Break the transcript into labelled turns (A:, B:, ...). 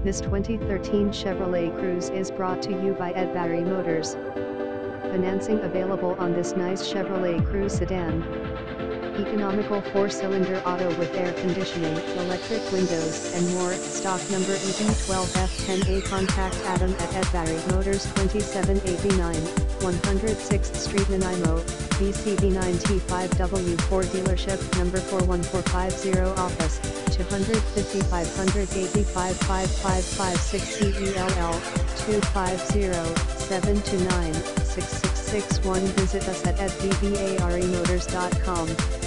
A: This 2013 Chevrolet Cruze is brought to you by Eddbarry Motors. Financing available on this nice Chevrolet Cruze sedan. Economical 4-cylinder auto with air conditioning, electric windows, and more. Stock number EB12F10A. Contact Adam at Eddbarry Motors 2789, 106th Street Nanaimo, BCB9T5W4 Dealership Number 41450 Office, 250 CELL, 250-729-6661 Visit us at eddbarrymotors.com.